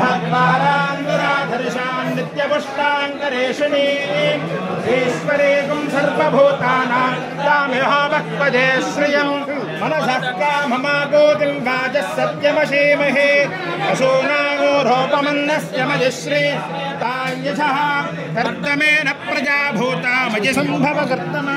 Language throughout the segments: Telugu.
भगवारान्दराधरिषान् नित्यपुष्टाङ्गरेषणीम् ईश्वरेकं सर्वभूतानां तामिहावक्पदे श्रियम् मनसः काममागोतिं वाचः सत्यमशीमहे अशूनागोरोपमन्नस्य मजिश्री प्रजा भूता मजि सम्भव कर्तमा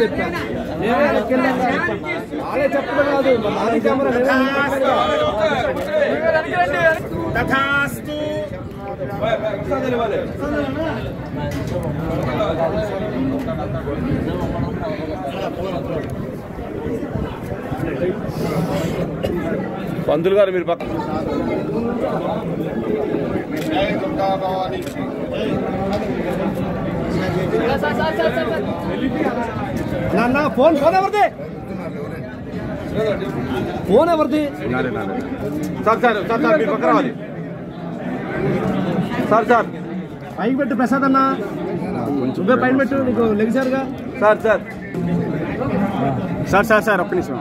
ప్రతిష్టతి తథాస్తు పంతులు గారు మీరు పక్క నాన్న ఫోన్ ఫోన్ ఎవరిది? ఫోన్ ఎవరిది? సార్ సార్ సార్ సార్ మీరు పక్క రావాలి. Sir sir. పైకి పెట్టు ప్రసాద్ అన్న. నువ్వే పైన పెట్టు నీకు లెగిసారుగా. Sir sir. Sir sir sir ఒక్క నిమిషం.